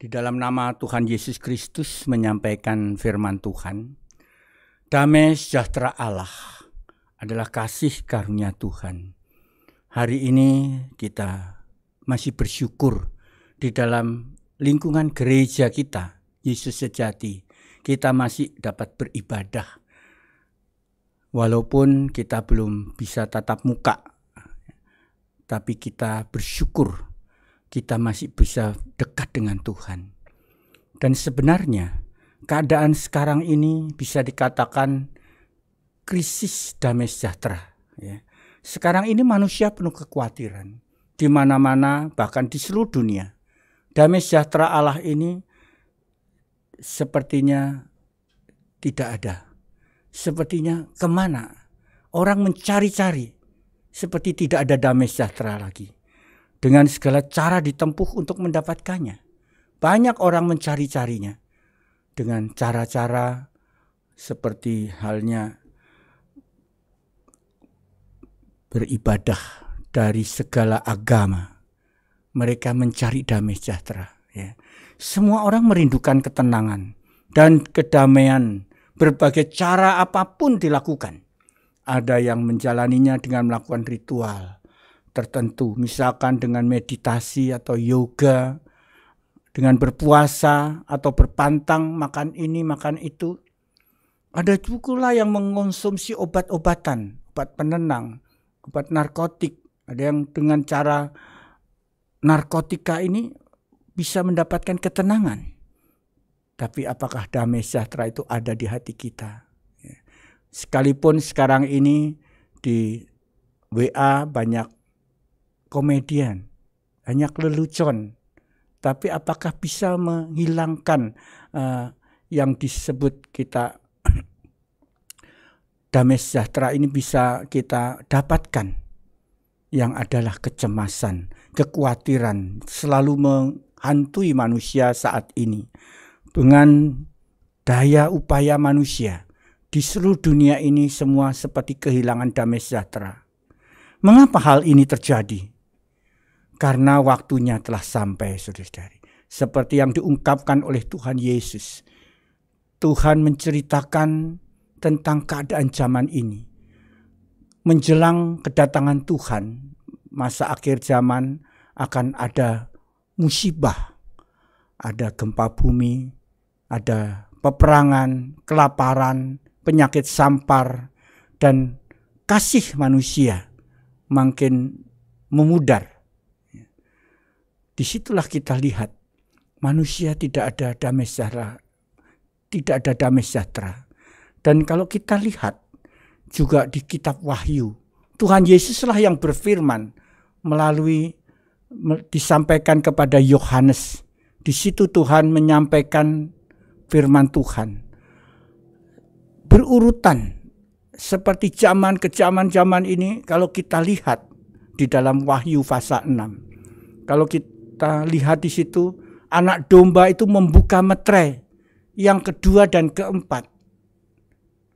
Di dalam nama Tuhan Yesus Kristus menyampaikan firman Tuhan. Damai sejahtera Allah adalah kasih karunia Tuhan. Hari ini kita masih bersyukur di dalam lingkungan gereja kita, Yesus sejati. Kita masih dapat beribadah. Walaupun kita belum bisa tatap muka, tapi kita bersyukur kita masih bisa dekat dengan Tuhan. Dan sebenarnya keadaan sekarang ini bisa dikatakan krisis damai sejahtera. Ya. Sekarang ini manusia penuh kekhawatiran. Di mana-mana bahkan di seluruh dunia. Damai sejahtera Allah ini sepertinya tidak ada. Sepertinya ke mana? Orang mencari-cari seperti tidak ada damai sejahtera lagi dengan segala cara ditempuh untuk mendapatkannya. Banyak orang mencari-carinya dengan cara-cara seperti halnya beribadah dari segala agama. Mereka mencari damai sejahtera. Ya. Semua orang merindukan ketenangan dan kedamaian. Berbagai cara apa pun dilakukan. Ada yang menjalaninya dengan melakukan ritual tertentu, misalkan dengan meditasi atau yoga, dengan berpuasa atau berpantang makan ini makan itu. Ada juga yang mengonsumsi obat-obatan, obat penenang, obat narkotik. Ada yang dengan cara narkotika ini bisa mendapatkan ketenangan. Tapi apakah damai sejahtera itu ada di hati kita? Ya. Sekalipun sekarang ini di WA banyak komedian, banyak lelucon. Tapi apakah bisa menghilangkan uh, yang disebut kita damai sejahtera ini bisa kita dapatkan yang adalah kecemasan, kekhawatiran selalu menghantui manusia saat ini dengan daya upaya manusia di seluruh dunia ini semua seperti kehilangan damai sejahtera. Mengapa hal ini terjadi? Karena waktunya telah sampai, saudara-saudari. Seperti yang diungkapkan oleh Tuhan Yesus. Tuhan menceritakan tentang keadaan zaman ini. Menjelang kedatangan Tuhan, masa akhir zaman akan ada musibah. Ada gempa bumi, ada peperangan, kelaparan, penyakit sampar, dan kasih manusia makin memudar Di situlah kita lihat manusia tidak ada damai sejahtera, tidak ada damai sejahtera. Dan kalau kita lihat juga di kitab Wahyu, Tuhan Yesuslah yang berfirman melalui disampaikan kepada Yohanes. Di situ Tuhan menyampaikan firman Tuhan. Berurutan seperti zaman ke zaman zaman ini kalau kita lihat di dalam Wahyu pasal 6. Kalau kita kita lihat di situ anak domba itu membuka metre. Yang kedua dan keempat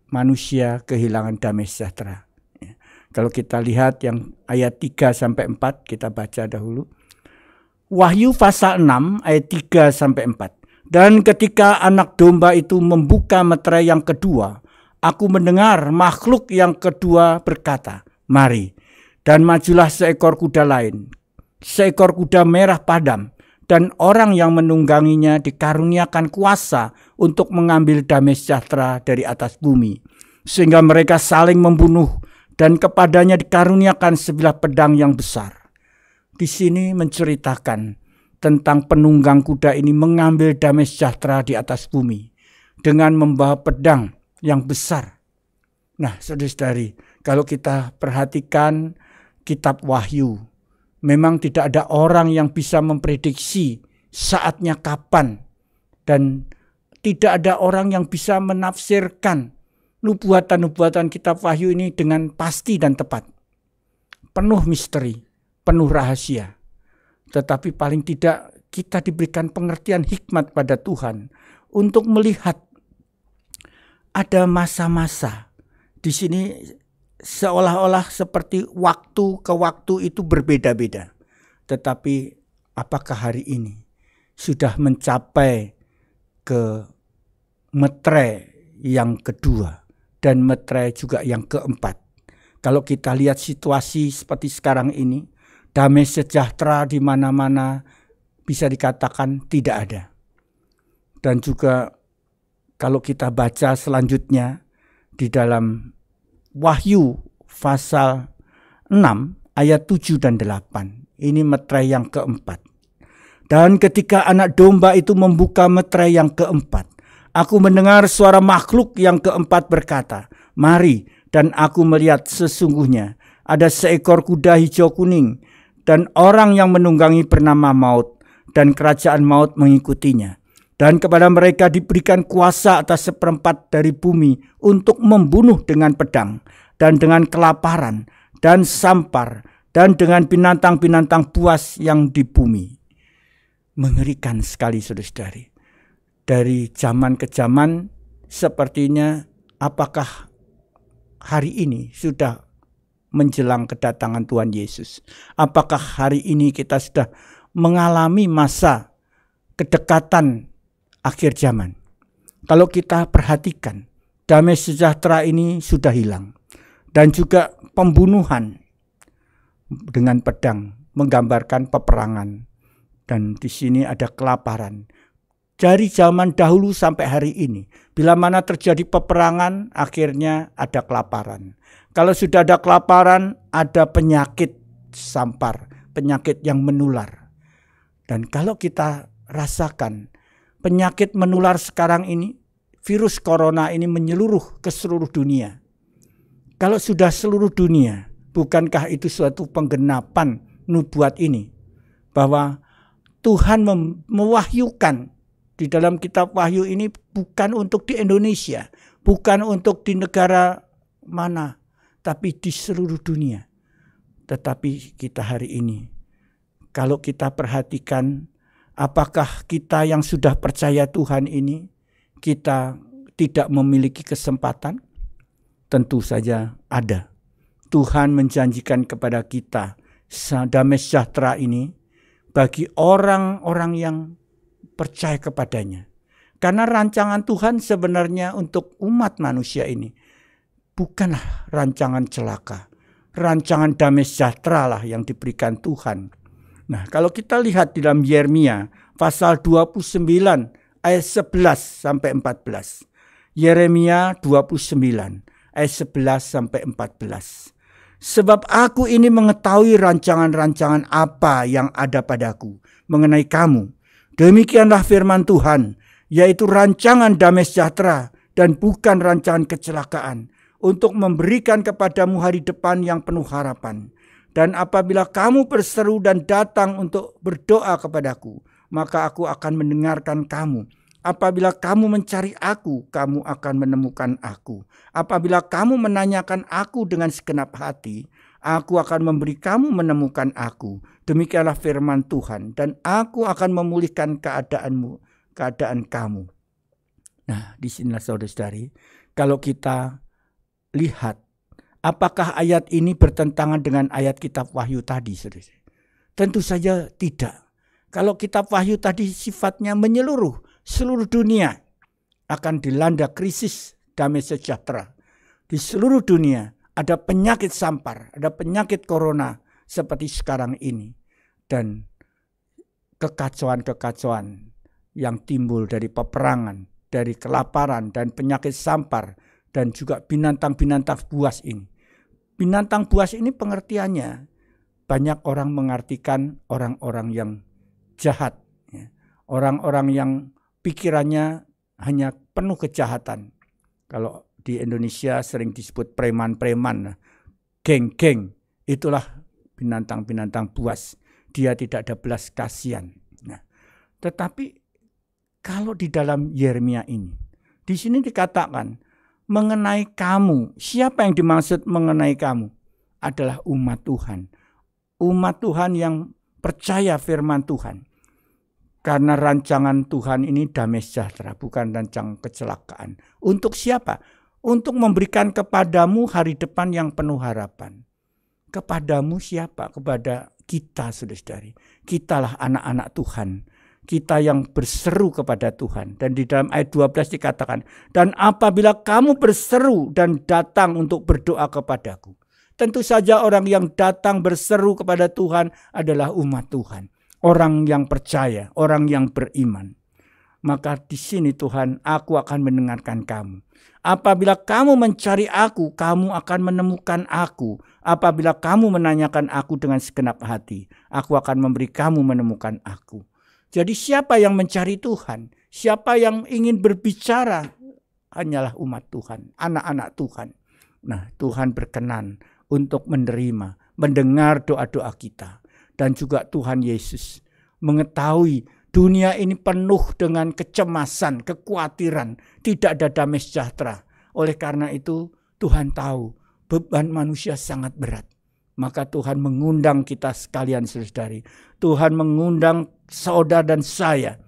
manusia kehilangan damai sejahtera. Ya. Kalau kita lihat yang ayat 3 sampai 4 kita baca dahulu. Wahyu pasal 6 ayat 3 sampai 4. Dan ketika anak domba itu membuka metre yang kedua, aku mendengar makhluk yang kedua berkata, "Mari." Dan majulah seekor kuda lain seekor kuda merah padam, dan orang yang menungganginya dikaruniakan kuasa untuk mengambil damai sejahtera dari atas bumi, sehingga mereka saling membunuh, dan kepadanya dikaruniakan sebilah pedang yang besar. Di sini menceritakan tentang penunggang kuda ini mengambil damai sejahtera di atas bumi dengan membawa pedang yang besar. Nah, saudara-saudari, kalau kita perhatikan kitab Wahyu, memang tidak ada orang yang bisa memprediksi saatnya kapan dan tidak ada orang yang bisa menafsirkan nubuatan-nubuatan kitab Wahyu ini dengan pasti dan tepat. Penuh misteri, penuh rahasia. Tetapi paling tidak kita diberikan pengertian hikmat pada Tuhan untuk melihat ada masa-masa di sini seolah-olah seperti waktu ke waktu itu berbeda-beda. Tetapi apakah hari ini sudah mencapai ke metre yang kedua dan metre juga yang keempat. Kalau kita lihat situasi seperti sekarang ini, damai sejahtera di mana-mana bisa dikatakan tidak ada. Dan juga kalau kita baca selanjutnya di dalam Wahyu pasal 6 ayat 7 dan 8. Ini metre yang keempat. Dan ketika anak domba itu membuka metre yang keempat, aku mendengar suara makhluk yang keempat berkata, Mari, dan aku melihat sesungguhnya ada seekor kuda hijau kuning, dan orang yang menunggangi bernama maut, dan kerajaan maut mengikutinya. Dan kepada mereka diberikan kuasa atas seperempat dari bumi untuk membunuh dengan pedang, dan dengan kelaparan, dan sampar, dan dengan binatang-binatang buas yang di bumi. Mengerikan sekali saudara-saudari. Dari zaman ke zaman sepertinya apakah hari ini sudah menjelang kedatangan Tuhan Yesus? Apakah hari ini kita sudah mengalami masa kedekatan akhir zaman? Kalau kita perhatikan, damai sejahtera ini sudah hilang dan juga pembunuhan dengan pedang menggambarkan peperangan dan di sini ada kelaparan. Dari zaman dahulu sampai hari ini, bila mana terjadi peperangan, akhirnya ada kelaparan. Kalau sudah ada kelaparan, ada penyakit sampar, penyakit yang menular. Dan kalau kita rasakan penyakit menular sekarang ini, virus corona ini menyeluruh ke seluruh dunia. Kalau sudah seluruh dunia, bukankah itu suatu penggenapan nubuat ini? Bahwa Tuhan mewahyukan di dalam kitab wahyu ini bukan untuk di Indonesia, bukan untuk di negara mana, tapi di seluruh dunia. Tetapi kita hari ini, kalau kita perhatikan apakah kita yang sudah percaya Tuhan ini, kita tidak memiliki kesempatan Tentu saja ada. Tuhan menjanjikan kepada kita damai sejahtera ini bagi orang-orang yang percaya kepadanya. Karena rancangan Tuhan sebenarnya untuk umat manusia ini bukanlah rancangan celaka. Rancangan damai sejahtera lah yang diberikan Tuhan. Nah kalau kita lihat di dalam Yeremia pasal 29 ayat 11 sampai 14. Yeremia 29 ayat 11 sampai 14. Sebab aku ini mengetahui rancangan-rancangan apa yang ada padaku mengenai kamu. Demikianlah firman Tuhan, yaitu rancangan damai sejahtera dan bukan rancangan kecelakaan, untuk memberikan kepadamu hari depan yang penuh harapan. Dan apabila kamu berseru dan datang untuk berdoa kepadaku, maka aku akan mendengarkan kamu Apabila kamu mencari aku, kamu akan menemukan aku. Apabila kamu menanyakan aku dengan segenap hati, aku akan memberi kamu menemukan aku. Demikianlah firman Tuhan, dan aku akan memulihkan keadaanmu, keadaan kamu. Nah, di sinilah saudara-saudari, kalau kita lihat apakah ayat ini bertentangan dengan ayat kitab Wahyu tadi? Tentu saja tidak. Kalau kitab Wahyu tadi sifatnya menyeluruh, seluruh dunia akan dilanda krisis damai sejahtera. Di seluruh dunia ada penyakit sampar, ada penyakit corona seperti sekarang ini. Dan kekacauan-kekacauan yang timbul dari peperangan, dari kelaparan dan penyakit sampar dan juga binatang-binatang buas ini. Binatang buas ini pengertiannya banyak orang mengartikan orang-orang yang jahat, ya. orang-orang yang pikirannya hanya penuh kejahatan. Kalau di Indonesia sering disebut preman-preman, geng-geng, itulah binatang-binatang buas. Dia tidak ada belas kasihan. Nah, tetapi kalau di dalam Yeremia ini, di sini dikatakan mengenai kamu, siapa yang dimaksud mengenai kamu? Adalah umat Tuhan. Umat Tuhan yang percaya firman Tuhan karena rancangan Tuhan ini damai sejahtera, bukan rancangan kecelakaan. Untuk siapa? Untuk memberikan kepadamu hari depan yang penuh harapan. Kepadamu siapa? Kepada kita, saudara-saudari. Kitalah anak-anak Tuhan kita yang berseru kepada Tuhan. Dan di dalam ayat 12 dikatakan, dan apabila kamu berseru dan datang untuk berdoa kepadaku. Tentu saja orang yang datang berseru kepada Tuhan adalah umat Tuhan. Orang yang percaya, orang yang beriman. Maka di sini Tuhan, aku akan mendengarkan kamu. Apabila kamu mencari aku, kamu akan menemukan aku. Apabila kamu menanyakan aku dengan segenap hati, aku akan memberi kamu menemukan aku. Jadi siapa yang mencari Tuhan? Siapa yang ingin berbicara? Hanyalah umat Tuhan, anak-anak Tuhan. Nah, Tuhan berkenan untuk menerima, mendengar doa-doa kita. Dan juga Tuhan Yesus mengetahui dunia ini penuh dengan kecemasan, kekhawatiran, tidak ada damai sejahtera. Oleh karena itu, Tuhan tahu beban manusia sangat berat maka Tuhan mengundang kita sekalian saudari. Tuhan mengundang saudara dan saya.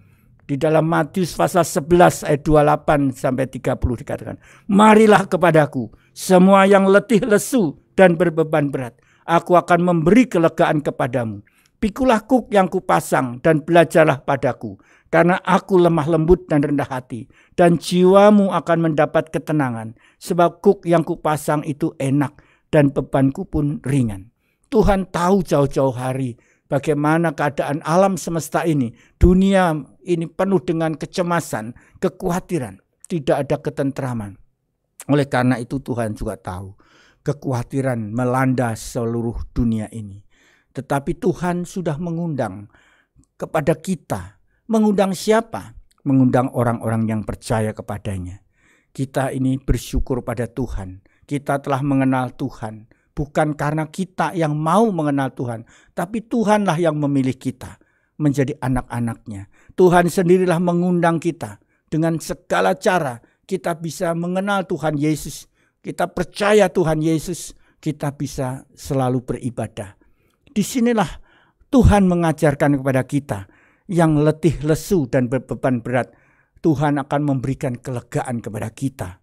Di dalam Matius pasal 11 ayat 28 sampai 30 dikatakan, "Marilah kepadaku semua yang letih lesu dan berbeban berat, aku akan memberi kelegaan kepadamu. Pikulah kuk yang kupasang dan belajarlah padaku, karena aku lemah lembut dan rendah hati, dan jiwamu akan mendapat ketenangan, sebab kuk yang kupasang itu enak dan bebanku pun ringan. Tuhan tahu jauh-jauh hari bagaimana keadaan alam semesta ini. Dunia ini penuh dengan kecemasan, kekhawatiran, tidak ada ketentraman. Oleh karena itu Tuhan juga tahu kekhawatiran melanda seluruh dunia ini. Tetapi Tuhan sudah mengundang kepada kita. Mengundang siapa? Mengundang orang-orang yang percaya kepadanya. Kita ini bersyukur pada Tuhan kita telah mengenal Tuhan. Bukan karena kita yang mau mengenal Tuhan, tapi Tuhanlah yang memilih kita menjadi anak-anaknya. Tuhan sendirilah mengundang kita dengan segala cara kita bisa mengenal Tuhan Yesus. Kita percaya Tuhan Yesus, kita bisa selalu beribadah. Di sinilah Tuhan mengajarkan kepada kita yang letih lesu dan berbeban berat. Tuhan akan memberikan kelegaan kepada kita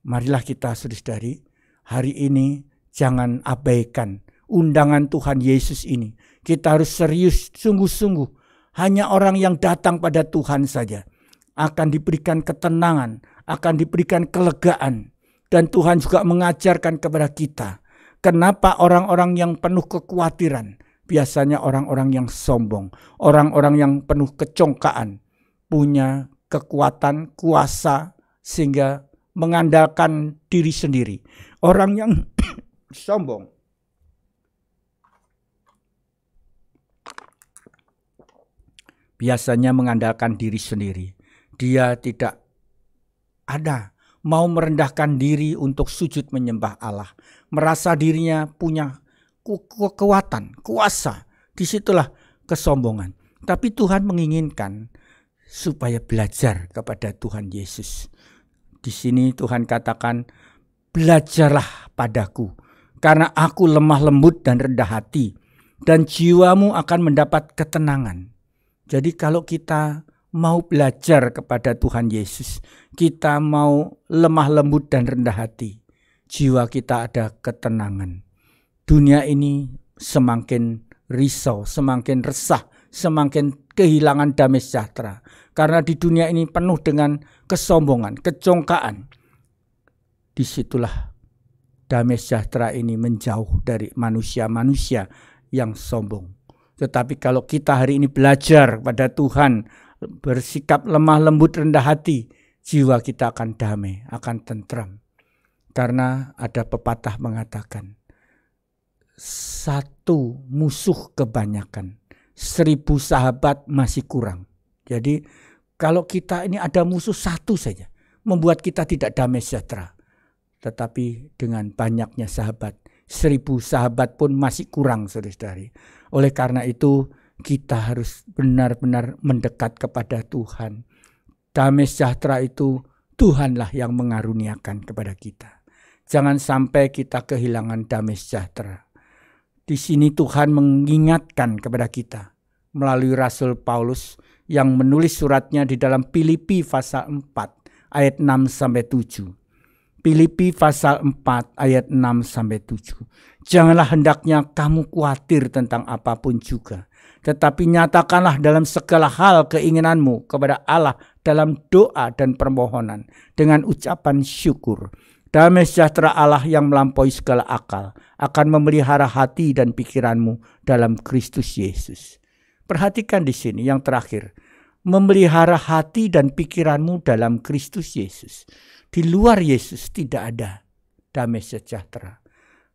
Marilah kita saudari hari ini jangan abaikan undangan Tuhan Yesus ini. Kita harus serius sungguh-sungguh. Hanya orang yang datang pada Tuhan saja akan diberikan ketenangan, akan diberikan kelegaan. Dan Tuhan juga mengajarkan kepada kita, kenapa orang-orang yang penuh kekhawatiran, biasanya orang-orang yang sombong, orang-orang yang penuh kecongkaan, punya kekuatan, kuasa, sehingga mengandalkan diri sendiri. Orang yang sombong biasanya mengandalkan diri sendiri. Dia tidak ada mau merendahkan diri untuk sujud menyembah Allah. Merasa dirinya punya kekuatan, kuasa. Di situlah kesombongan. Tapi Tuhan menginginkan supaya belajar kepada Tuhan Yesus. Di sini Tuhan katakan, belajarlah padaku, karena aku lemah lembut dan rendah hati, dan jiwamu akan mendapat ketenangan. Jadi kalau kita mau belajar kepada Tuhan Yesus, kita mau lemah lembut dan rendah hati, jiwa kita ada ketenangan. Dunia ini semakin risau, semakin resah, semakin kehilangan damai sejahtera. Karena di dunia ini penuh dengan kesombongan, kecongkaan. Di situlah damai sejahtera ini menjauh dari manusia-manusia yang sombong. Tetapi kalau kita hari ini belajar pada Tuhan, bersikap lemah lembut rendah hati, jiwa kita akan damai, akan tentram. Karena ada pepatah mengatakan, satu musuh kebanyakan seribu sahabat masih kurang. Jadi kalau kita ini ada musuh satu saja, membuat kita tidak damai sejahtera. Tetapi dengan banyaknya sahabat, seribu sahabat pun masih kurang saudari. Oleh karena itu kita harus benar-benar mendekat kepada Tuhan. Damai sejahtera itu Tuhanlah yang mengaruniakan kepada kita. Jangan sampai kita kehilangan damai sejahtera. Di sini Tuhan mengingatkan kepada kita melalui Rasul Paulus yang menulis suratnya di dalam Filipi pasal 4 ayat 6 sampai 7. Filipi pasal 4 ayat 6 sampai 7. Janganlah hendaknya kamu khawatir tentang apa pun juga, tetapi nyatakanlah dalam segala hal keinginanmu kepada Allah dalam doa dan permohonan dengan ucapan syukur. Damai sejahtera Allah yang melampaui segala akal akan memelihara hati dan pikiranmu dalam Kristus Yesus. Perhatikan di sini yang terakhir, memelihara hati dan pikiranmu dalam Kristus Yesus. Di luar Yesus tidak ada damai sejahtera.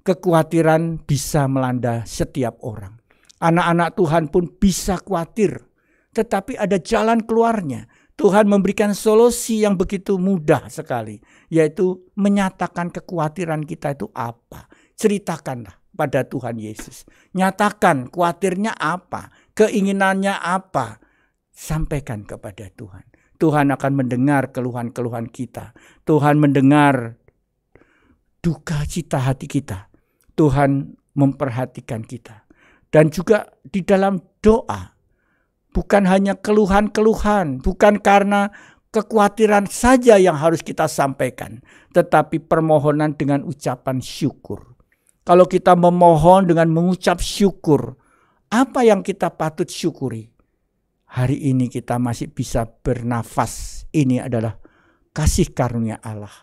Kekhawatiran bisa melanda setiap orang. Anak-anak Tuhan pun bisa khawatir, tetapi ada jalan keluarnya. Tuhan memberikan solusi yang begitu mudah sekali, yaitu menyatakan kekhawatiran kita itu apa. Ceritakanlah pada Tuhan Yesus. Nyatakan khawatirnya apa, keinginannya apa. Sampaikan kepada Tuhan. Tuhan akan mendengar keluhan-keluhan kita. Tuhan mendengar duka cita hati kita. Tuhan memperhatikan kita. Dan juga di dalam doa. Bukan hanya keluhan-keluhan. Bukan karena kekhawatiran saja yang harus kita sampaikan. Tetapi permohonan dengan ucapan syukur kalau kita memohon dengan mengucap syukur, apa yang kita patut syukuri? Hari ini kita masih bisa bernafas. Ini adalah kasih karunia Allah.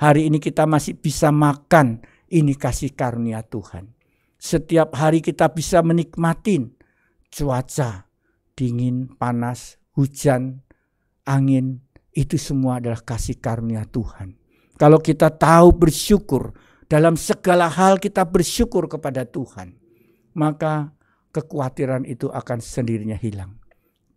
Hari ini kita masih bisa makan. Ini kasih karunia Tuhan. Setiap hari kita bisa menikmati cuaca dingin, panas, hujan, angin. Itu semua adalah kasih karunia Tuhan. Kalau kita tahu bersyukur, dalam segala hal kita bersyukur kepada Tuhan, maka kekhawatiran itu akan sendirinya hilang.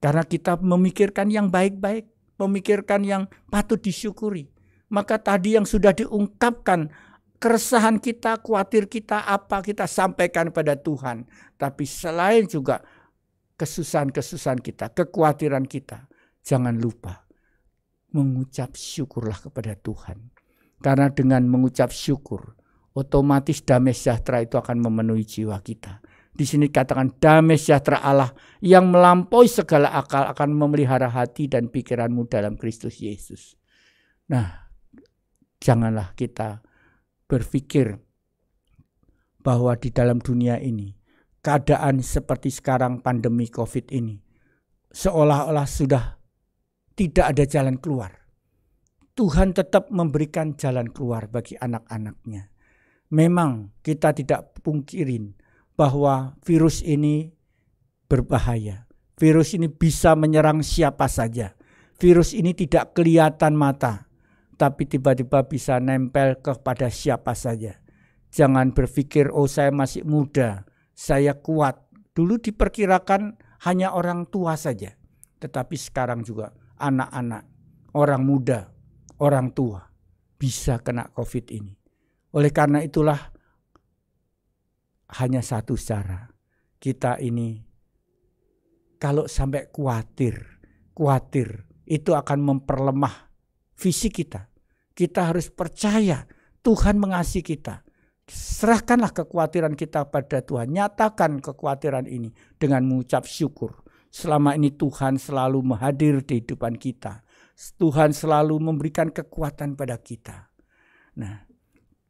Karena kita memikirkan yang baik-baik, memikirkan yang patut disyukuri. Maka tadi yang sudah diungkapkan, keresahan kita, khawatir kita, apa kita sampaikan pada Tuhan. Tapi selain juga kesusahan-kesusahan kita, kekhawatiran kita, jangan lupa mengucap syukurlah kepada Tuhan. Karena dengan mengucap syukur, otomatis damai sejahtera itu akan memenuhi jiwa kita. Di sini katakan damai sejahtera Allah yang melampaui segala akal akan memelihara hati dan pikiranmu dalam Kristus Yesus. Nah, janganlah kita berpikir bahwa di dalam dunia ini keadaan seperti sekarang pandemi Covid ini seolah-olah sudah tidak ada jalan keluar. Tuhan tetap memberikan jalan keluar bagi anak-anaknya memang kita tidak pungkirin bahwa virus ini berbahaya. Virus ini bisa menyerang siapa saja. Virus ini tidak kelihatan mata, tapi tiba-tiba bisa nempel kepada siapa saja. Jangan berpikir, oh saya masih muda, saya kuat. Dulu diperkirakan hanya orang tua saja. Tetapi sekarang juga anak-anak, orang muda, orang tua bisa kena COVID ini. Oleh karena itulah hanya satu cara. Kita ini kalau sampai khawatir, khawatir itu akan memperlemah fisik kita. Kita harus percaya Tuhan mengasihi kita. Serahkanlah kekhawatiran kita pada Tuhan. Nyatakan kekhawatiran ini dengan mengucap syukur. Selama ini Tuhan selalu menghadir di kehidupan kita. Tuhan selalu memberikan kekuatan pada kita. Nah,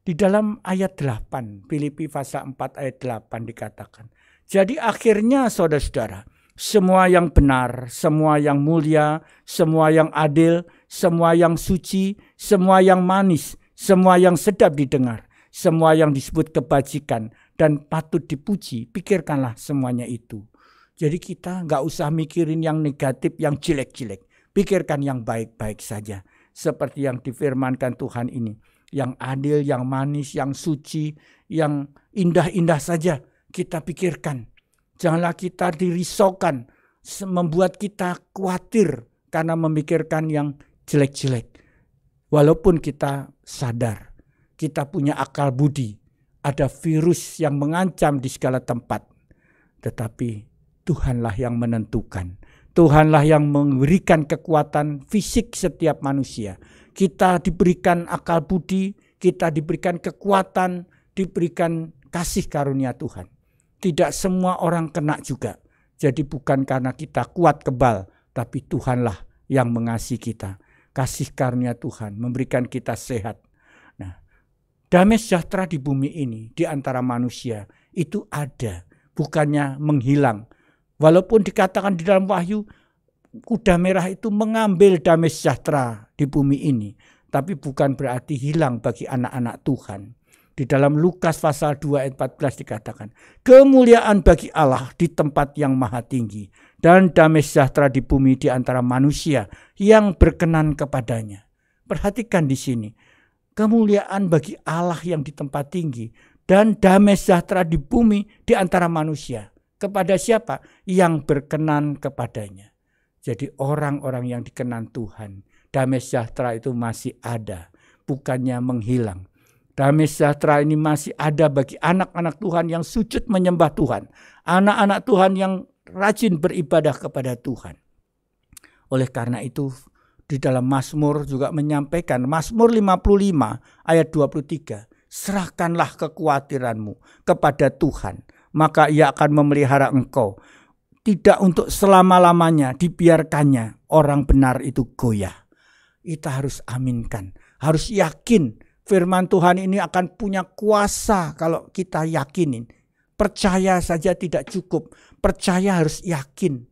di dalam ayat 8, Filipi pasal 4 ayat 8 dikatakan. Jadi akhirnya saudara-saudara, semua yang benar, semua yang mulia, semua yang adil, semua yang suci, semua yang manis, semua yang sedap didengar, semua yang disebut kebajikan dan patut dipuji, pikirkanlah semuanya itu. Jadi kita nggak usah mikirin yang negatif, yang jelek-jelek. Pikirkan yang baik-baik saja. Seperti yang difirmankan Tuhan ini yang adil, yang manis, yang suci, yang indah-indah saja kita pikirkan. Janganlah kita dirisaukan, membuat kita khawatir karena memikirkan yang jelek-jelek. Walaupun kita sadar, kita punya akal budi, ada virus yang mengancam di segala tempat. Tetapi Tuhanlah yang menentukan. Tuhanlah yang memberikan kekuatan fisik setiap manusia kita diberikan akal budi, kita diberikan kekuatan, diberikan kasih karunia Tuhan. Tidak semua orang kena juga. Jadi bukan karena kita kuat kebal, tapi Tuhanlah yang mengasihi kita. Kasih karunia Tuhan memberikan kita sehat. Nah, damai sejahtera di bumi ini, di antara manusia, itu ada. Bukannya menghilang. Walaupun dikatakan di dalam wahyu kuda merah itu mengambil damai sejahtera di bumi ini, tapi bukan berarti hilang bagi anak-anak Tuhan. Di dalam Lukas pasal 2 ayat 14 dikatakan, kemuliaan bagi Allah di tempat yang maha tinggi dan damai sejahtera di bumi di antara manusia yang berkenan kepadanya. Perhatikan di sini, kemuliaan bagi Allah yang di tempat tinggi dan damai sejahtera di bumi di antara manusia. Kepada siapa? Yang berkenan kepadanya. Jadi orang-orang yang dikenan Tuhan, damai sejahtera itu masih ada, bukannya menghilang. Damai sejahtera ini masih ada bagi anak-anak Tuhan yang sujud menyembah Tuhan. Anak-anak Tuhan yang rajin beribadah kepada Tuhan. Oleh karena itu di dalam Mazmur juga menyampaikan Mazmur 55 ayat 23 serahkanlah kekhawatiranmu kepada Tuhan maka ia akan memelihara engkau tidak untuk selama-lamanya dibiarkannya orang benar itu goyah. Kita harus aminkan, harus yakin firman Tuhan ini akan punya kuasa kalau kita yakinin. Percaya saja tidak cukup, percaya harus yakin.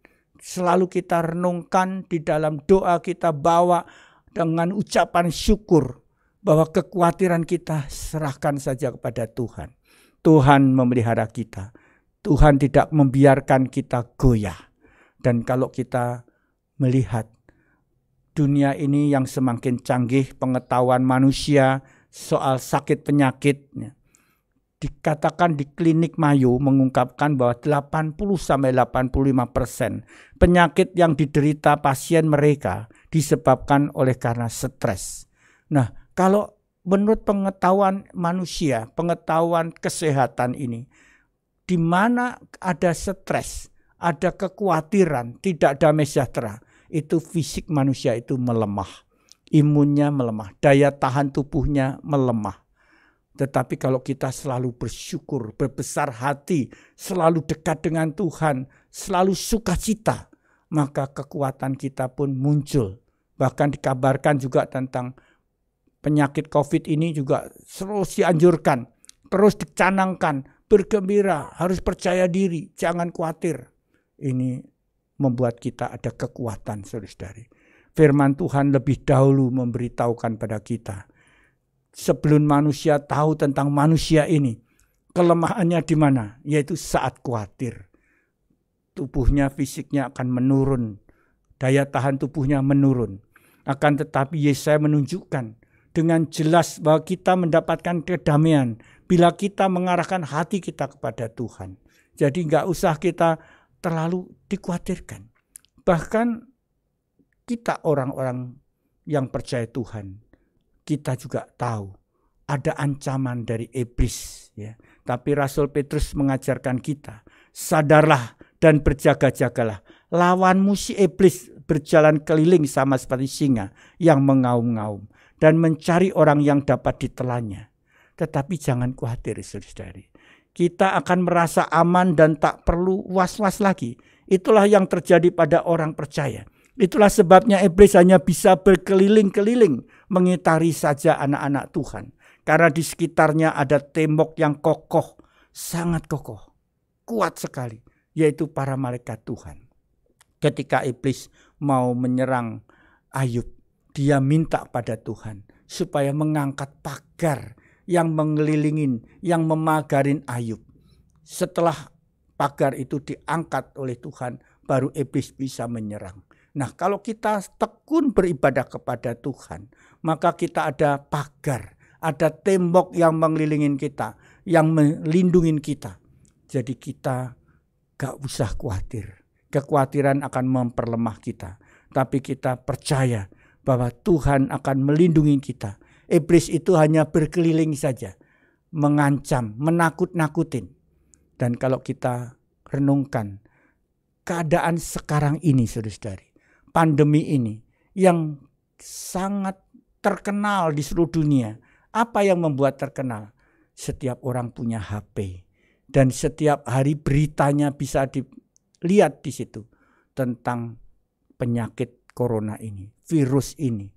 Selalu kita renungkan di dalam doa kita bawa dengan ucapan syukur bahwa kekhawatiran kita serahkan saja kepada Tuhan. Tuhan memelihara kita. Tuhan tidak membiarkan kita goyah. Dan kalau kita melihat dunia ini yang semakin canggih pengetahuan manusia soal sakit penyakit dikatakan di klinik Mayo mengungkapkan bahwa 80 sampai 85 persen penyakit yang diderita pasien mereka disebabkan oleh karena stres. Nah, kalau menurut pengetahuan manusia, pengetahuan kesehatan ini, di mana ada stres, ada kekhawatiran, tidak damai sejahtera, itu fisik manusia itu melemah. Imunnya melemah, daya tahan tubuhnya melemah. Tetapi kalau kita selalu bersyukur, berbesar hati, selalu dekat dengan Tuhan, selalu sukacita, maka kekuatan kita pun muncul. Bahkan dikabarkan juga tentang penyakit COVID ini juga terus dianjurkan, terus dicanangkan bergembira, harus percaya diri, jangan khawatir. Ini membuat kita ada kekuatan, saudari. Firman Tuhan lebih dahulu memberitahukan pada kita. Sebelum manusia tahu tentang manusia ini, kelemahannya di mana? Yaitu saat khawatir. Tubuhnya, fisiknya akan menurun. Daya tahan tubuhnya menurun. Akan tetapi Yesaya menunjukkan dengan jelas bahwa kita mendapatkan kedamaian bila kita mengarahkan hati kita kepada Tuhan. Jadi nggak usah kita terlalu dikhawatirkan. Bahkan kita orang-orang yang percaya Tuhan, kita juga tahu ada ancaman dari iblis ya. Tapi Rasul Petrus mengajarkan kita, sadarlah dan berjaga-jagalah. Lawanmu si iblis berjalan keliling sama seperti singa yang mengaum-ngaum dan mencari orang yang dapat ditelannya. Tetapi jangan khawatir saudari. Kita akan merasa aman dan tak perlu was-was lagi. Itulah yang terjadi pada orang percaya. Itulah sebabnya iblis hanya bisa berkeliling-keliling mengitari saja anak-anak Tuhan. Karena di sekitarnya ada tembok yang kokoh, sangat kokoh, kuat sekali, yaitu para malaikat Tuhan. Ketika iblis mau menyerang Ayub, dia minta pada Tuhan supaya mengangkat pagar yang mengelilingin, yang memagarin Ayub. Setelah pagar itu diangkat oleh Tuhan, baru iblis bisa menyerang. Nah, kalau kita tekun beribadah kepada Tuhan, maka kita ada pagar, ada tembok yang mengelilingin kita, yang melindungi kita. Jadi kita gak usah khawatir. Kekhawatiran akan memperlemah kita. Tapi kita percaya bahwa Tuhan akan melindungi kita. Iblis itu hanya berkeliling saja, mengancam, menakut-nakutin. Dan kalau kita renungkan keadaan sekarang ini, saudara-saudari, pandemi ini yang sangat terkenal di seluruh dunia. Apa yang membuat terkenal? Setiap orang punya HP dan setiap hari beritanya bisa dilihat di situ tentang penyakit corona ini, virus ini,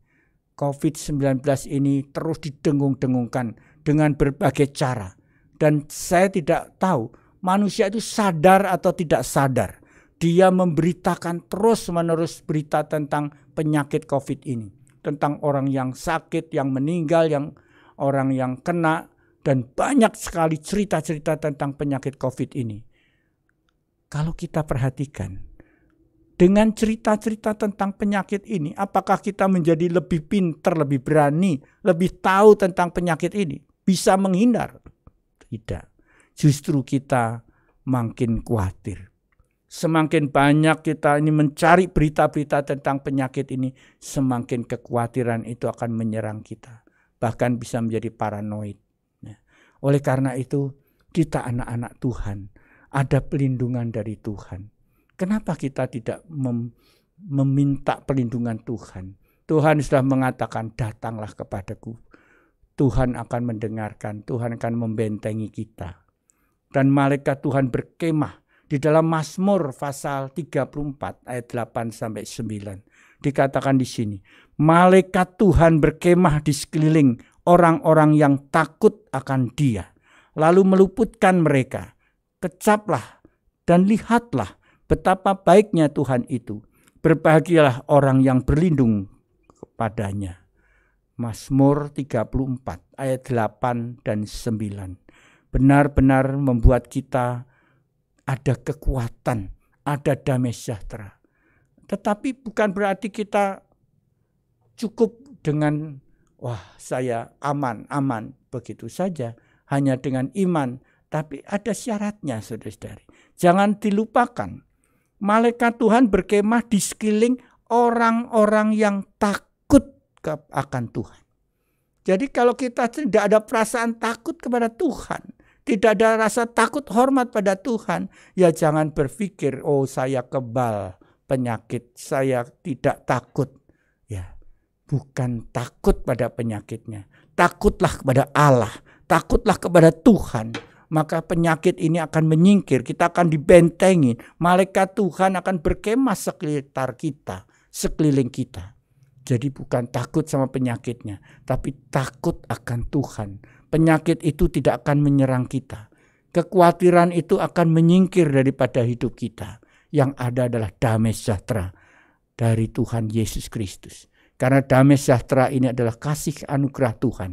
COVID-19 ini terus didengung-dengungkan dengan berbagai cara. Dan saya tidak tahu manusia itu sadar atau tidak sadar dia memberitakan terus-menerus berita tentang penyakit COVID ini, tentang orang yang sakit, yang meninggal, yang orang yang kena, dan banyak sekali cerita-cerita tentang penyakit COVID ini. Kalau kita perhatikan, dengan cerita-cerita tentang penyakit ini, apakah kita menjadi lebih pintar, lebih berani, lebih tahu tentang penyakit ini? Bisa menghindar? Tidak. Justru kita makin khawatir. Semakin banyak kita ini mencari berita-berita tentang penyakit ini, semakin kekhawatiran itu akan menyerang kita. Bahkan bisa menjadi paranoid. Ya. Oleh karena itu, kita anak-anak Tuhan, ada pelindungan dari Tuhan Kenapa kita tidak mem meminta perlindungan Tuhan? Tuhan sudah mengatakan, "Datanglah kepadaku." Tuhan akan mendengarkan, Tuhan akan membentengi kita. Dan malaikat Tuhan berkemah di dalam Mazmur pasal 34 ayat 8 sampai 9. Dikatakan di sini, malaikat Tuhan berkemah di sekeliling orang-orang yang takut akan Dia, lalu meluputkan mereka. Kecaplah dan lihatlah Betapa baiknya Tuhan itu. Berbahagialah orang yang berlindung kepadanya. Mazmur 34 ayat 8 dan 9. Benar-benar membuat kita ada kekuatan, ada damai sejahtera. Tetapi bukan berarti kita cukup dengan wah saya aman, aman begitu saja. Hanya dengan iman, tapi ada syaratnya saudara-saudari. Jangan dilupakan malaikat Tuhan berkemah di sekeliling orang-orang yang takut akan Tuhan. Jadi kalau kita tidak ada perasaan takut kepada Tuhan, tidak ada rasa takut hormat pada Tuhan, ya jangan berpikir, oh saya kebal penyakit, saya tidak takut. Ya, bukan takut pada penyakitnya. Takutlah kepada Allah, takutlah kepada Tuhan maka penyakit ini akan menyingkir, kita akan dibentengi. Malaikat Tuhan akan berkemah sekitar kita, sekeliling kita. Jadi bukan takut sama penyakitnya, tapi takut akan Tuhan. Penyakit itu tidak akan menyerang kita. Kekhawatiran itu akan menyingkir daripada hidup kita. Yang ada adalah damai sejahtera dari Tuhan Yesus Kristus. Karena damai sejahtera ini adalah kasih anugerah Tuhan.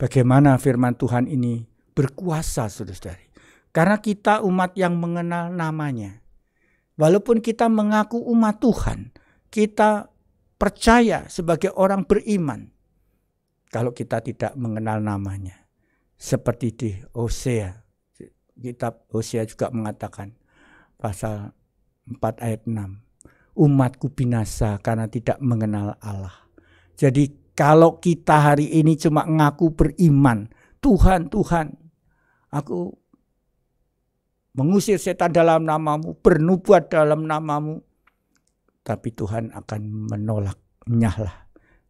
Bagaimana firman Tuhan ini berkuasa saudara-saudari. Karena kita umat yang mengenal namanya. Walaupun kita mengaku umat Tuhan, kita percaya sebagai orang beriman. Kalau kita tidak mengenal namanya. Seperti di Hosea. Kitab Hosea juga mengatakan pasal 4 ayat 6. Umatku binasa karena tidak mengenal Allah. Jadi kalau kita hari ini cuma ngaku beriman, Tuhan, Tuhan, aku mengusir setan dalam namamu, bernubuat dalam namamu. Tapi Tuhan akan menolaknya lah.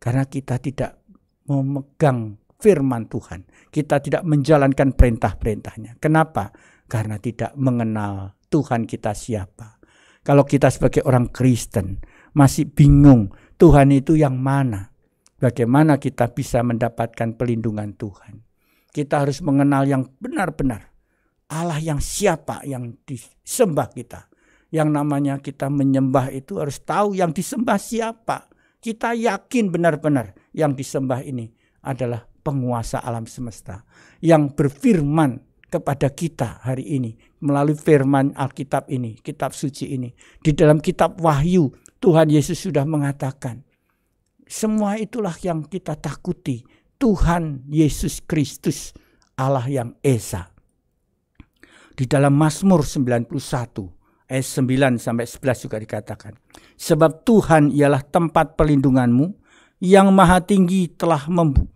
Karena kita tidak memegang firman Tuhan. Kita tidak menjalankan perintah-perintahnya. Kenapa? Karena tidak mengenal Tuhan kita siapa. Kalau kita sebagai orang Kristen masih bingung Tuhan itu yang mana? Bagaimana kita bisa mendapatkan pelindungan Tuhan. Kita harus mengenal yang benar-benar Allah yang siapa yang disembah kita. Yang namanya kita menyembah itu harus tahu yang disembah siapa. Kita yakin benar-benar yang disembah ini adalah penguasa alam semesta yang berfirman kepada kita hari ini melalui firman Alkitab ini, kitab suci ini. Di dalam kitab Wahyu Tuhan Yesus sudah mengatakan semua itulah yang kita takuti. Tuhan Yesus Kristus, Allah yang Esa. Di dalam Mazmur 91 ayat 9 sampai 11 juga dikatakan. Sebab Tuhan ialah tempat perlindunganmu, yang maha tinggi telah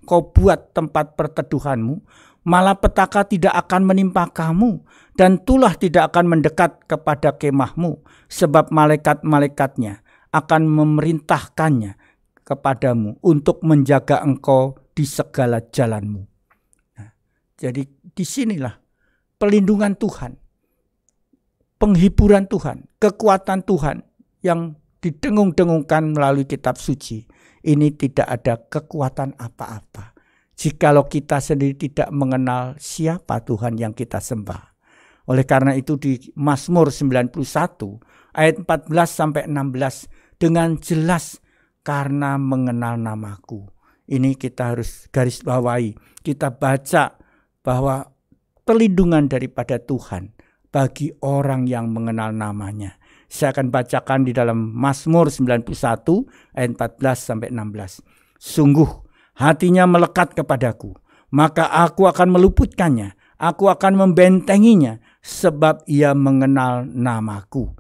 kau buat tempat perteduhanmu, malah petaka tidak akan menimpa kamu, dan tulah tidak akan mendekat kepada kemahmu, sebab malaikat-malaikatnya akan memerintahkannya kepadamu untuk menjaga engkau di segala jalanmu. Nah, jadi di sinilah pelindungan Tuhan, penghiburan Tuhan, kekuatan Tuhan yang didengung-dengungkan melalui kitab suci. Ini tidak ada kekuatan apa-apa. Jikalau kita sendiri tidak mengenal siapa Tuhan yang kita sembah. Oleh karena itu di Mazmur 91 ayat 14 sampai 16 dengan jelas karena mengenal namaku. Ini kita harus garis bawahi. Kita baca bahwa perlindungan daripada Tuhan bagi orang yang mengenal namanya. Saya akan bacakan di dalam Mazmur 91 ayat 14 sampai 16. Sungguh hatinya melekat kepadaku, maka aku akan meluputkannya. Aku akan membentenginya sebab ia mengenal namaku.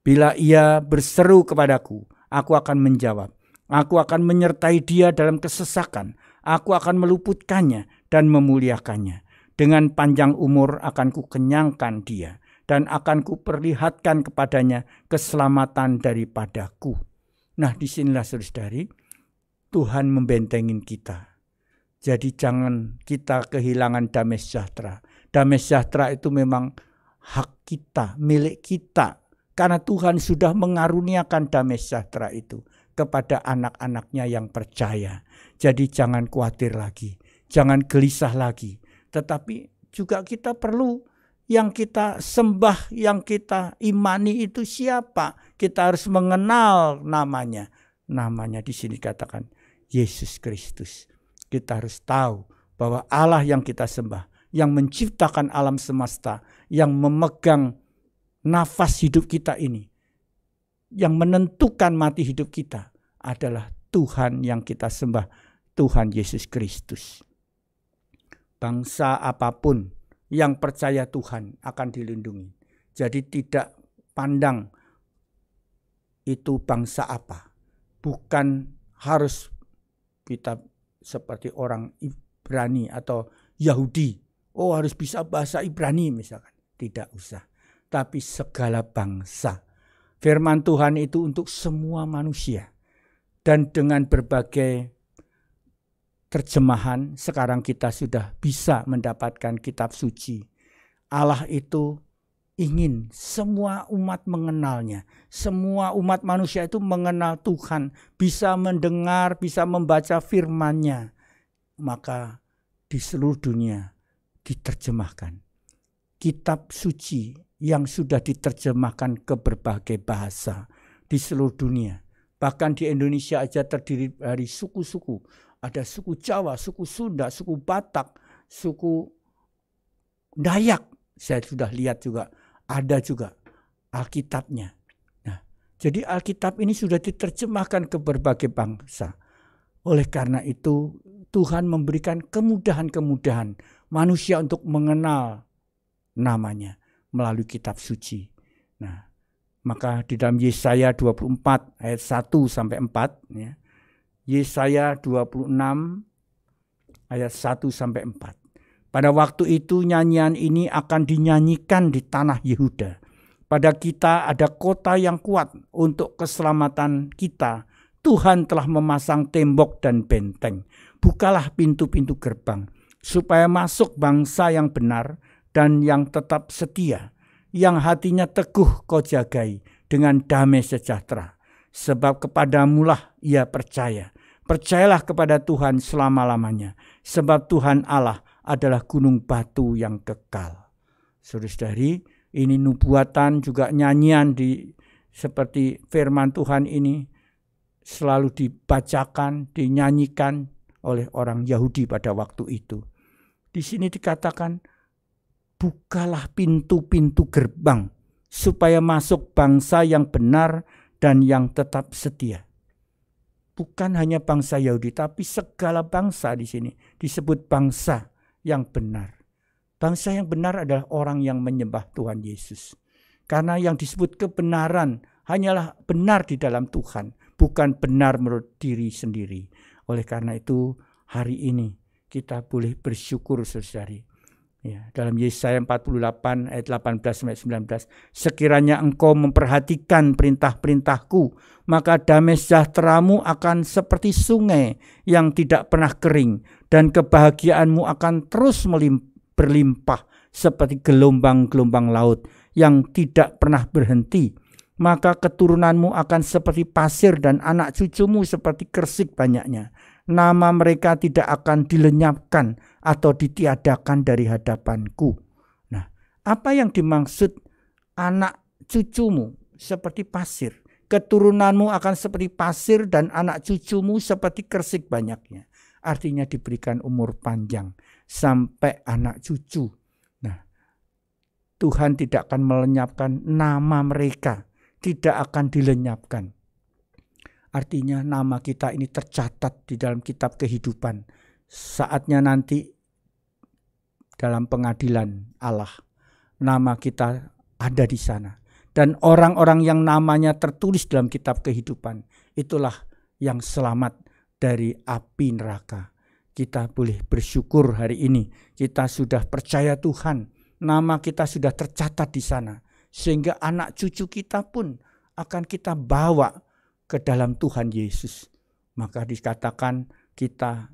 Bila ia berseru kepadaku, aku akan menjawab. Aku akan menyertai dia dalam kesesakan. Aku akan meluputkannya dan memuliakannya. Dengan panjang umur akan kukenyangkan dia dan akan kuperlihatkan kepadanya keselamatan daripadaku. Nah di sinilah saudari, Tuhan membentengin kita. Jadi jangan kita kehilangan damai sejahtera. Damai sejahtera itu memang hak kita, milik kita. Karena Tuhan sudah mengaruniakan damai sejahtera itu kepada anak-anaknya yang percaya. Jadi jangan khawatir lagi, jangan gelisah lagi. Tetapi juga kita perlu yang kita sembah, yang kita imani itu siapa? Kita harus mengenal namanya. Namanya di sini katakan Yesus Kristus. Kita harus tahu bahwa Allah yang kita sembah yang menciptakan alam semesta, yang memegang nafas hidup kita ini, yang menentukan mati hidup kita adalah Tuhan yang kita sembah, Tuhan Yesus Kristus. Bangsa apa pun yang percaya Tuhan akan dilindungi. Jadi tidak pandang itu bangsa apa. Bukan harus kita seperti orang Ibrani atau Yahudi Oh harus bisa bahasa Ibrani misalkan. Tidak usah. Tapi segala bangsa. Firman Tuhan itu untuk semua manusia. Dan dengan berbagai terjemahan sekarang kita sudah bisa mendapatkan kitab suci. Allah itu ingin semua umat mengenalnya. Semua umat manusia itu mengenal Tuhan, bisa mendengar, bisa membaca firman-Nya. Maka di seluruh dunia diterjemahkan. Kitab suci yang sudah diterjemahkan ke berbagai bahasa di seluruh dunia. Bahkan di Indonesia aja terdiri dari suku-suku. Ada suku Jawa, suku Sunda, suku Batak, suku Dayak. Saya sudah lihat juga ada juga Alkitabnya. Nah, jadi Alkitab ini sudah diterjemahkan ke berbagai bangsa. Oleh karena itu Tuhan memberikan kemudahan-kemudahan manusia untuk mengenal namanya melalui kitab suci. Nah, maka di dalam Yesaya 24 ayat 1 sampai 4 ya. Yesaya 26 ayat 1 sampai 4. Pada waktu itu nyanyian ini akan dinyanyikan di tanah Yehuda. Pada kita ada kota yang kuat untuk keselamatan kita. Tuhan telah memasang tembok dan benteng. Bukalah pintu-pintu gerbang supaya masuk bangsa yang benar dan yang tetap setia, yang hatinya teguh kau jagai dengan damai sejahtera. Sebab kepadamulah ia percaya. Percayalah kepada Tuhan selama-lamanya. Sebab Tuhan Allah adalah gunung batu yang kekal. Saudari, ini nubuatan juga nyanyian di seperti firman Tuhan ini selalu dibacakan, dinyanyikan oleh orang Yahudi pada waktu itu. Di sini dikatakan, bukalah pintu-pintu gerbang supaya masuk bangsa yang benar dan yang tetap setia. Bukan hanya bangsa Yahudi, tapi segala bangsa di sini disebut bangsa yang benar. Bangsa yang benar adalah orang yang menyembah Tuhan Yesus. Karena yang disebut kebenaran hanyalah benar di dalam Tuhan, bukan benar menurut diri sendiri. Oleh karena itu, hari ini kita boleh bersyukur saudari. Ya, dalam Yesaya 48 ayat 18 sampai 19, sekiranya engkau memperhatikan perintah-perintahku, maka damai sejahteramu akan seperti sungai yang tidak pernah kering dan kebahagiaanmu akan terus berlimpah seperti gelombang-gelombang laut yang tidak pernah berhenti. Maka keturunanmu akan seperti pasir dan anak cucumu seperti kersik banyaknya nama mereka tidak akan dilenyapkan atau ditiadakan dari hadapanku. Nah, Apa yang dimaksud anak cucumu seperti pasir? Keturunanmu akan seperti pasir dan anak cucumu seperti kersik banyaknya. Artinya diberikan umur panjang sampai anak cucu. Nah, Tuhan tidak akan melenyapkan nama mereka, tidak akan dilenyapkan. Artinya nama kita ini tercatat di dalam kitab kehidupan. Saatnya nanti dalam pengadilan Allah nama kita ada di sana. Dan orang-orang yang namanya tertulis dalam kitab kehidupan, itulah yang selamat dari api neraka. Kita boleh bersyukur hari ini, kita sudah percaya Tuhan, nama kita sudah tercatat di sana. Sehingga anak cucu kita pun akan kita bawa ke dalam Tuhan Yesus. Maka dikatakan kita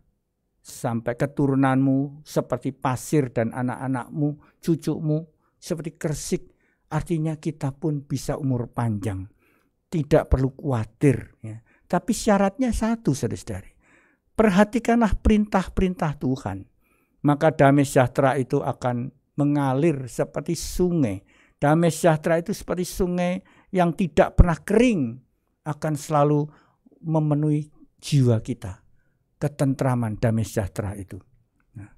sampai keturunanmu seperti pasir dan anak-anakmu, cucumu seperti kersik. Artinya kita pun bisa umur panjang. Tidak perlu khawatir. Ya. Tapi syaratnya satu saudara-saudari. Perhatikanlah perintah-perintah Tuhan. Maka damai sejahtera itu akan mengalir seperti sungai. Damai sejahtera itu seperti sungai yang tidak pernah kering. Akan selalu memenuhi jiwa kita. Ketentraman damai sejahtera itu. Nah,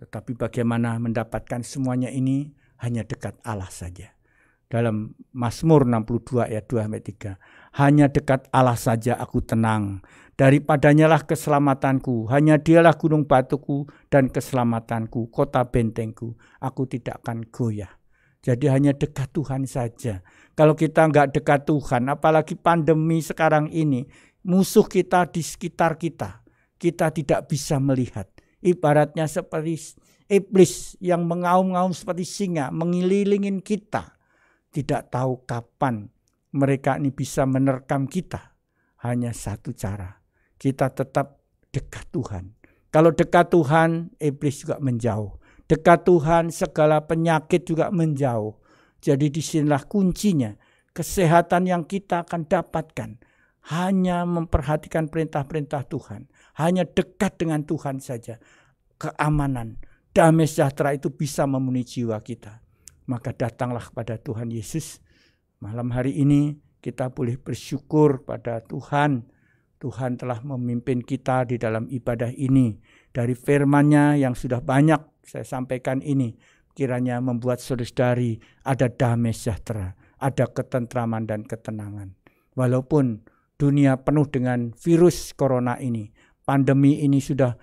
tetapi bagaimana mendapatkan semuanya ini hanya dekat Allah saja. Dalam Mazmur 62 ayat 2 sampai 3. Hanya dekat Allah saja aku tenang. Daripadanya lah keselamatanku. Hanya dialah gunung batuku dan keselamatanku. Kota bentengku. Aku tidak akan goyah. Jadi hanya dekat Tuhan saja. Kalau kita nggak dekat Tuhan, apalagi pandemi sekarang ini, musuh kita di sekitar kita, kita tidak bisa melihat. Ibaratnya seperti iblis yang mengaum-ngaum seperti singa mengililingin kita. Tidak tahu kapan mereka ini bisa menerkam kita. Hanya satu cara. Kita tetap dekat Tuhan. Kalau dekat Tuhan, iblis juga menjauh. Dekat Tuhan, segala penyakit juga menjauh. Jadi di sinilah kuncinya. Kesehatan yang kita akan dapatkan hanya memperhatikan perintah-perintah Tuhan. Hanya dekat dengan Tuhan saja. Keamanan, damai sejahtera itu bisa memenuhi jiwa kita. Maka datanglah kepada Tuhan Yesus. Malam hari ini kita boleh bersyukur pada Tuhan. Tuhan telah memimpin kita di dalam ibadah ini. Dari firman-Nya yang sudah banyak saya sampaikan ini. Kiranya membuat saudari ada damai sejahtera. Ada ketentraman dan ketenangan. Walaupun dunia penuh dengan virus corona ini. Pandemi ini sudah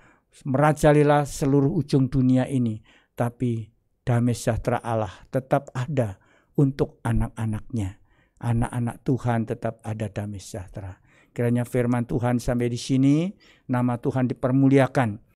merajalela seluruh ujung dunia ini, tapi damai sejahtera Allah tetap ada untuk anak-anaknya. Anak-anak Tuhan tetap ada damai sejahtera. Kiranya firman Tuhan sampai di sini, nama Tuhan dipermuliakan.